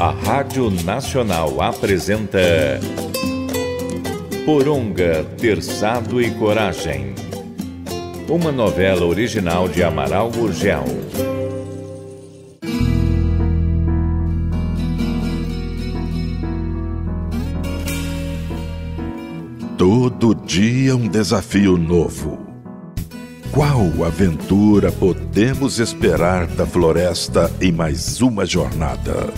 A Rádio Nacional apresenta Poronga, Terçado e Coragem. Uma novela original de Amaral Gurgel. Todo dia um desafio novo. Qual aventura podemos esperar da floresta em mais uma jornada?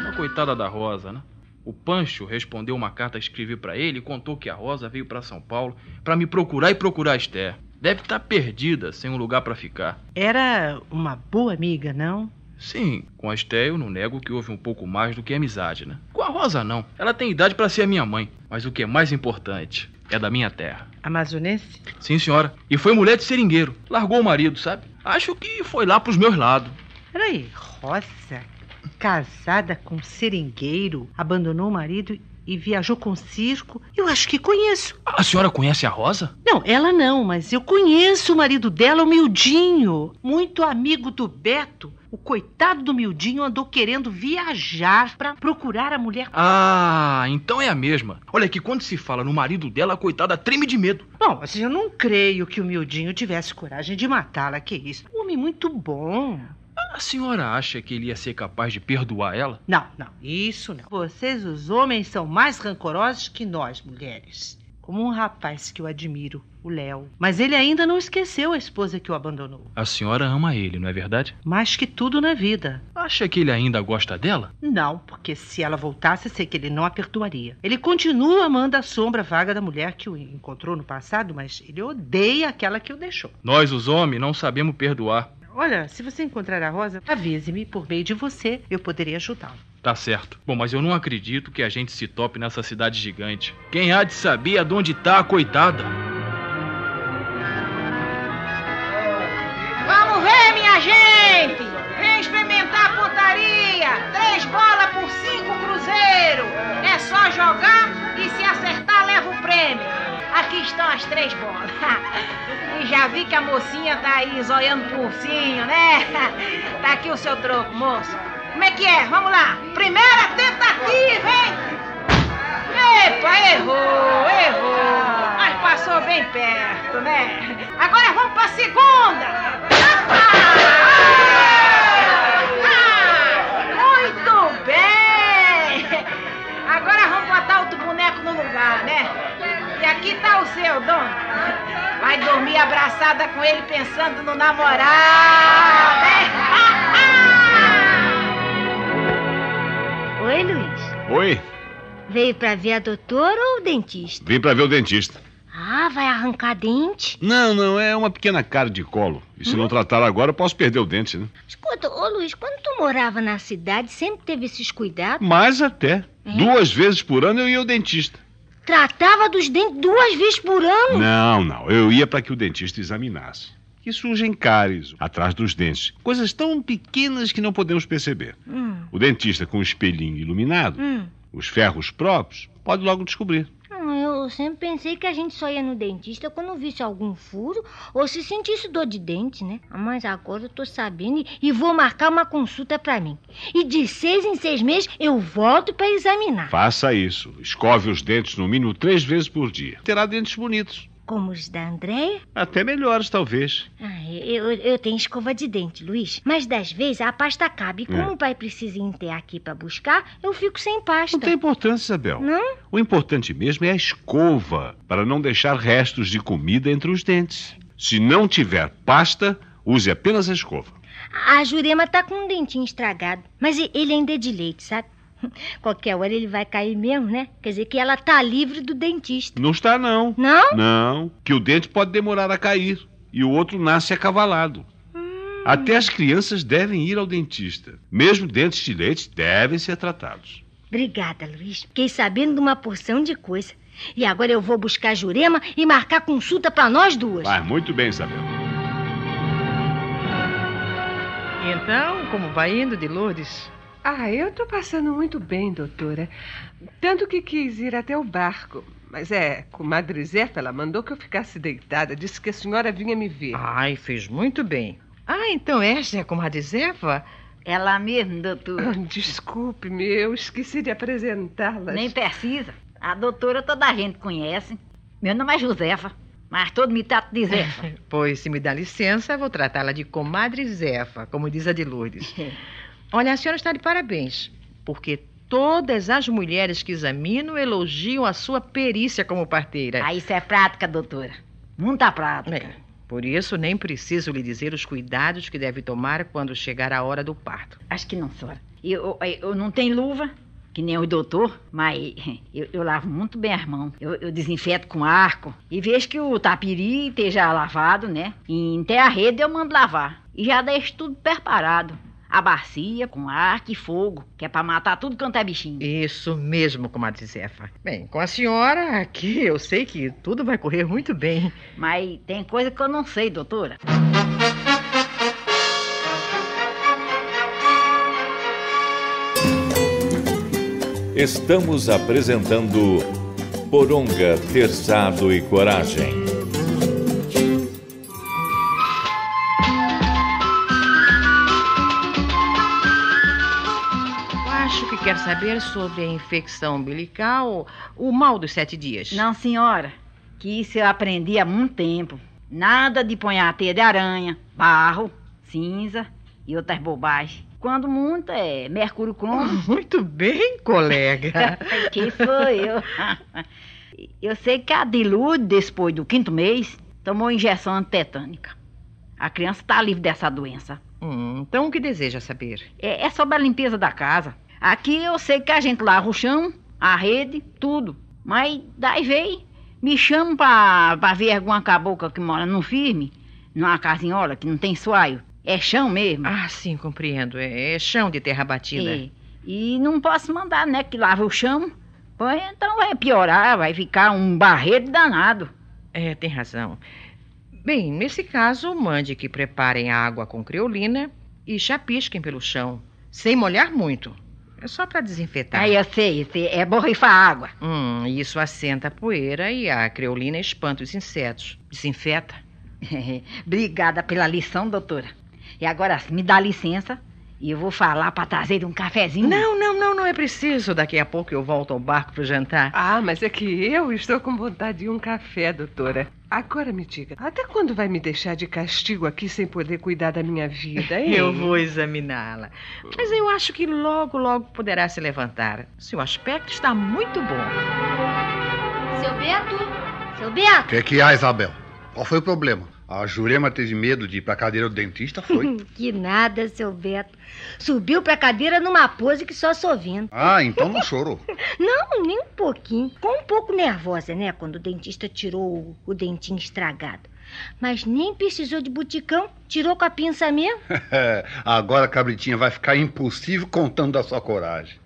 Uma coitada da Rosa, né? O Pancho respondeu uma carta que escrevi pra ele e contou que a Rosa veio pra São Paulo pra me procurar e procurar a Esther. Deve estar perdida, sem um lugar pra ficar. Era uma boa amiga, não? Sim, com a Esther eu não nego que houve um pouco mais do que amizade, né? Com a Rosa não. Ela tem idade pra ser a minha mãe, mas o que é mais importante é da minha terra. Amazonense? Sim, senhora. E foi mulher de seringueiro. Largou o marido, sabe? Acho que foi lá pros meus lados. Peraí, Rosa, casada com seringueiro, abandonou o marido e viajou com circo? Eu acho que conheço. A senhora conhece a Rosa? Não, ela não, mas eu conheço o marido dela, o Mildinho. Muito amigo do Beto. O coitado do Mildinho andou querendo viajar pra procurar a mulher. Ah, então é a mesma. Olha que quando se fala no marido dela, a coitada treme de medo. Bom, assim, eu não creio que o Mildinho tivesse coragem de matá-la, que isso. Um homem muito bom. A senhora acha que ele ia ser capaz de perdoar ela? Não, não, isso não. Vocês, os homens, são mais rancorosos que nós, mulheres. Como um rapaz que eu admiro, o Léo. Mas ele ainda não esqueceu a esposa que o abandonou. A senhora ama ele, não é verdade? Mais que tudo na vida. Acha que ele ainda gosta dela? Não, porque se ela voltasse, sei que ele não a perdoaria. Ele continua amando a sombra vaga da mulher que o encontrou no passado, mas ele odeia aquela que o deixou. Nós, os homens, não sabemos perdoar. Olha, se você encontrar a Rosa, avise-me. Por meio de você, eu poderia ajudá-lo. Tá certo. Bom, mas eu não acredito que a gente se tope nessa cidade gigante. Quem há de saber aonde tá a coitada? Aqui estão as três bolas. E já vi que a mocinha tá aí zoiando por ursinho, né? Tá aqui o seu troco, moço. Como é que é? Vamos lá. Primeira tentativa, hein? Epa, errou, errou. Mas passou bem perto, né? Agora vamos pra pensando no namorado, né? Oi, Luiz. Oi, Veio pra ver a doutora ou o dentista? vim pra ver o dentista. Ah, vai arrancar dente? Não, não, é uma pequena cara de colo. E se não tratar agora, eu posso perder o dente, né? Escuta, ô Luiz, quando tu morava na cidade, sempre teve esses cuidados? Mais até. Duas vezes por ano eu ia ao dentista. Tratava dos dentes duas vezes por ano? Não, não, eu ia para que o dentista examinasse. Que surgem cáries atrás dos dentes. Coisas tão pequenas que não podemos perceber. Hum, O dentista com o espelhinho iluminado, hum. os ferros próprios, pode logo descobrir. Hum, Eu sempre pensei que a gente só ia no dentista quando visse algum furo ou se sentisse dor de dente, né? Ah, Mas agora eu tô sabendo e, e vou marcar uma consulta pra mim. E de seis em seis meses eu volto pra examinar. Faça isso. Escove os dentes no mínimo três vezes por dia. Terá dentes bonitos. Como os da Andréia? Até melhores, talvez. Ah, eu, eu tenho escova de dente, Luiz. Mas das vezes a pasta acaba. E como É. o pai precisa até aqui pra buscar, eu fico sem pasta. Não tem importância, Isabel. Não? O importante mesmo é a escova, para não deixar restos de comida entre os dentes. Se não tiver pasta, use apenas a escova. A Jurema tá com um dentinho estragado. Mas ele ainda é de leite, sabe? Qualquer hora ele vai cair mesmo, né? Quer dizer que ela tá livre do dentista. Não está, não. Não? Não, que o dente pode demorar a cair e o outro nasce acavalado. Até as crianças devem ir ao dentista. Mesmo dentes de leite devem ser tratados. Obrigada, Luiz. Fiquei sabendo de uma porção de coisa. E agora eu vou buscar a Jurema e marcar consulta pra nós duas. Vai muito bem, Isabel. Então, como vai indo de Lourdes? Ah, eu tô passando muito bem, doutora. Tanto que quis ir até o barco. Mas é, com Madre Zefa, ela mandou que eu ficasse deitada. Disse que a senhora vinha me ver. Ai, fez muito bem. Ah, então esta é a comadre Zefa? Ela mesmo, doutor. Ah, Desculpe-me, eu esqueci de apresentá-la. Nem precisa. A doutora toda a gente conhece. Meu nome é Josefa, mas todo me trata de Zefa. Pois, se me dá licença, vou tratá-la de comadre Zefa, como diz a de Lourdes. Olha, a senhora está de parabéns, porque todas as mulheres que examino elogiam a sua perícia como parteira. ah, isso é prática, doutora. Muita prática. É, por isso, nem preciso lhe dizer os cuidados que deve tomar quando chegar a hora do parto. Acho que não, senhora. Eu, eu, eu não tenho luva, que nem o doutor, mas eu, eu lavo muito bem as mãos. Eu, eu desinfeto com arco e vejo que o tapiri esteja lavado, né? E até a rede eu mando lavar. E já deixo tudo preparado. A bacia com arco e fogo, que é pra matar tudo quanto é bichinho. Isso mesmo, comadre Zefa. Bem, com a senhora aqui, eu sei que tudo vai correr muito bem. Mas tem coisa que eu não sei, doutora. Estamos apresentando Poronga, Terçado e Coragem. Saber sobre a infecção umbilical, o mal dos sete dias. Não, senhora, que isso eu aprendi há muito tempo. Nada de a teia de aranha, barro, cinza e outras bobagens. Quando muito é mercúrio cromo. Muito bem, colega. que sou eu. Eu sei que a Dilude, depois do quinto mês, tomou injeção antetânica. A criança está livre dessa doença. Hum, então, o que deseja saber? É, é sobre a limpeza da casa. Aqui eu sei que a gente lava o chão, a rede, tudo. Mas daí vem, me chamam pra ver alguma cabocla que mora no firme, numa casinhola que não tem soalho. É chão mesmo. Ah, sim, compreendo. É, é chão de terra batida. É. E não posso mandar, né, que lava o chão. Pois então vai piorar, vai ficar um barreiro danado. É, tem razão. Bem, nesse caso, mande que preparem a água com criolina e chapisquem pelo chão, sem molhar muito. É só para desinfetar. Aí eu sei, eu sei, é borrifar água. Hum, isso assenta a poeira e a creolina espanta os insetos. Desinfeta. Obrigada pela lição, doutora. E agora me dá licença e eu vou falar para trazer um cafezinho. Não, não, não é preciso. Daqui a pouco eu volto ao barco para jantar. Ah, mas é que eu estou com vontade de um café, doutora. Agora me diga, até quando vai me deixar de castigo aqui sem poder cuidar da minha vida, hein? Eu vou examiná-la. Mas eu acho que logo, logo poderá se levantar. Seu aspecto está muito bom. Seu Beto? Seu Beto? O que, que há, Isabel? Qual foi o problema? A Jurema teve medo de ir pra cadeira do dentista, foi? que nada, seu Beto. Subiu pra cadeira numa pose que só sou vendo. ah, então não chorou. Não, nem um pouquinho. Ficou um pouco nervosa, né? Quando o dentista tirou o, o dentinho estragado. Mas nem precisou de buticão. Tirou com a pinça mesmo. Agora a cabritinha vai ficar impossível contando da sua coragem.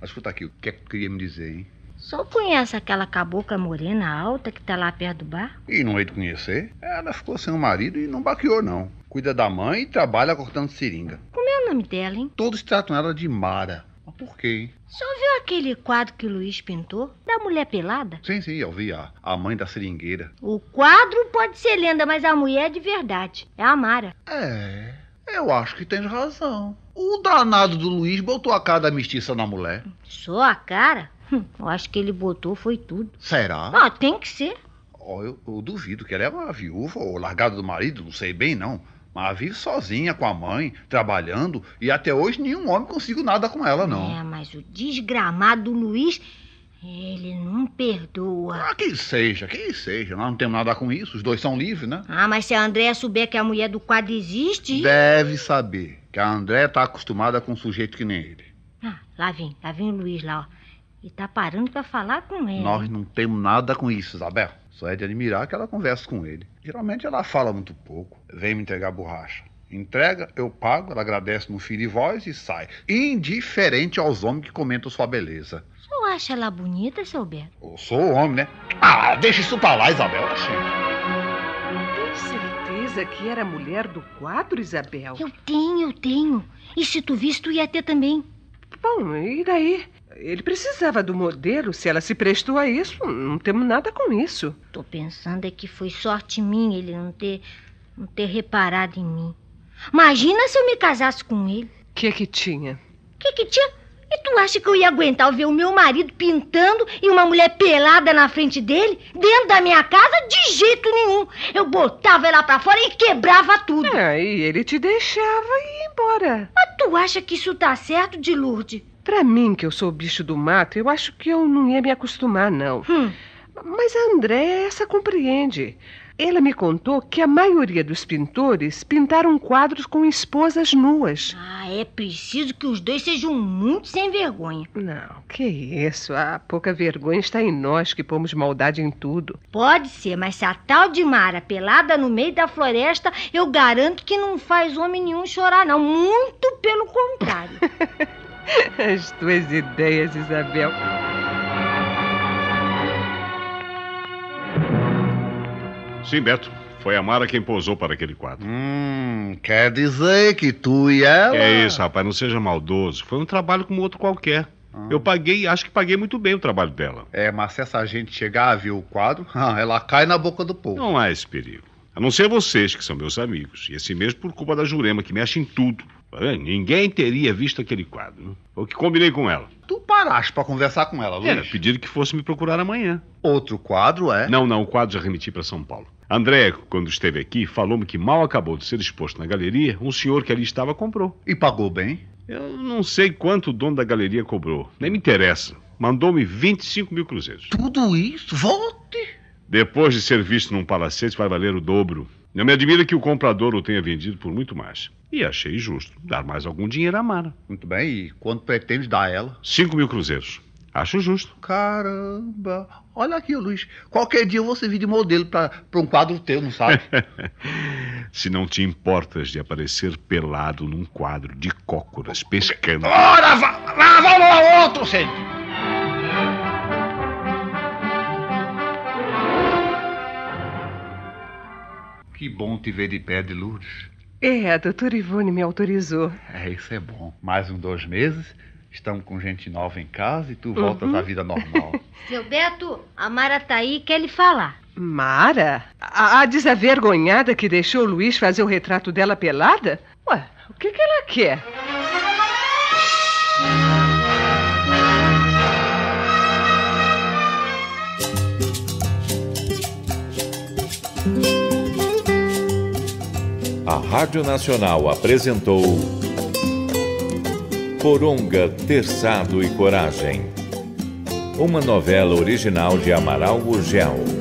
Mas escuta aqui, o que é que tu queria me dizer, hein? Só conhece aquela cabocla morena alta que tá lá perto do bar? E não hei de conhecer. Ela ficou sem o marido e não baqueou, não. Cuida da mãe e trabalha cortando seringa. Como é o nome dela, hein? Todos tratam ela de Mara. Mas por quê, hein? Só viu aquele quadro que o Luiz pintou? Da mulher pelada? Sim, sim, eu vi a, a mãe da seringueira. O quadro pode ser lenda, mas a mulher é de verdade. É a Mara. É, eu acho que tens razão. O danado do Luiz botou a cara da mestiça na mulher. Só a cara? Hum, eu acho que ele botou foi tudo. Será? Ah, tem que ser. Ó, eu, eu duvido que ela é uma viúva ou largada do marido, não sei bem não. Mas vive sozinha com a mãe, trabalhando, e até hoje nenhum homem conseguiu nada com ela, não. É, mas o desgramado do Luiz, ele não perdoa. Ah, que seja, que seja. Nós não temos nada com isso, os dois são livres, né? Ah, mas se a Andréia souber que a mulher do quadro existe. Deve saber que a André tá acostumada com um sujeito que nem ele. Ah, lá vem, lá vem o Luiz lá, ó. E tá parando pra falar com ele. Nós não temos nada com isso, Isabel. Só é de admirar que ela conversa com ele. Geralmente ela fala muito pouco. Vem me entregar borracha. Entrega, eu pago, ela agradece no filho e voz e sai. Indiferente aos homens que comentam sua beleza. O senhor acha ela bonita, seu Beto? Eu sou homem, né? Ah, deixa isso pra lá, Isabel. Tem certeza que era a mulher do quadro, Isabel? Eu tenho, eu tenho. E se tu visse, tu ia ter também. Bom, e daí? Ele precisava do modelo. Se ela se prestou a isso, não temos nada com isso. Tô pensando é que foi sorte minha ele não ter, não ter reparado em mim. Imagina se eu me casasse com ele. O que que tinha? O que que tinha? E tu acha que eu ia aguentar ver o meu marido pintando e uma mulher pelada na frente dele? Dentro da minha casa? De jeito nenhum. Eu botava ela pra fora e quebrava tudo. É, e ele te deixava e ia embora. Mas tu acha que isso tá certo, de Lourdes? Pra mim, que eu sou bicho do mato, eu acho que eu não ia me acostumar, não. Hum. Mas a André, essa compreende. Ela me contou que a maioria dos pintores pintaram quadros com esposas nuas. Ah, é preciso que os dois sejam muito sem vergonha. Não, que isso. A pouca vergonha está em nós que pomos maldade em tudo. Pode ser, mas se a tal de Mara pelada no meio da floresta, eu garanto que não faz homem nenhum chorar, não. Muito pelo contrário. As tuas ideias, Isabel. Sim, Beto. Foi a Mara quem posou para aquele quadro. Hum, quer dizer que tu e ela. É isso, rapaz, não seja maldoso. Foi um trabalho como outro qualquer. Eu paguei, acho que paguei muito bem o trabalho dela. É, mas se essa gente chegar a ver o quadro, ah, ela cai na boca do povo. Não há esse perigo. A não ser vocês, que são meus amigos. E esse mesmo por culpa da Jurema, que mexe em tudo. É, Ninguém teria visto aquele quadro. Foi o que combinei com ela. Tu paraste pra conversar com ela, Luiz. Era, pediram que fosse me procurar amanhã. Outro quadro é. Não, não, o quadro já remeti para São Paulo. André, quando esteve aqui, falou-me que mal acabou de ser exposto na galeria, um senhor que ali estava comprou. E pagou bem? Eu não sei quanto o dono da galeria cobrou. Nem me interessa. Mandou-me 25 mil cruzeiros. Tudo isso? Volte! Depois de ser visto num palacete, vai valer o dobro. Não me admira que o comprador o tenha vendido por muito mais. E achei justo dar mais algum dinheiro à Mara. Muito bem, e quanto pretende dar a ela? 5 mil cruzeiros. Acho justo. Caramba! Olha aqui, Luiz. Qualquer dia eu vou servir de modelo pra um quadro teu, não sabe? Se não te importas de aparecer pelado num quadro de cócoras pescando. Ora, vá, vá, outro, gente! Que bom te ver de pé de Lourdes. É, a doutora Ivone me autorizou. É, isso é bom. Mais uns dois meses, estamos com gente nova em casa e tu voltas Uhum. à vida normal. Seu Beto, a Mara tá aí e quer lhe falar. Mara? A, a desavergonhada que deixou o Luiz fazer o retrato dela pelada? Ué, o que, que ela quer? Rádio Nacional apresentou Coronga, Terçado e Coragem. Uma novela original de Amaral Gurgel.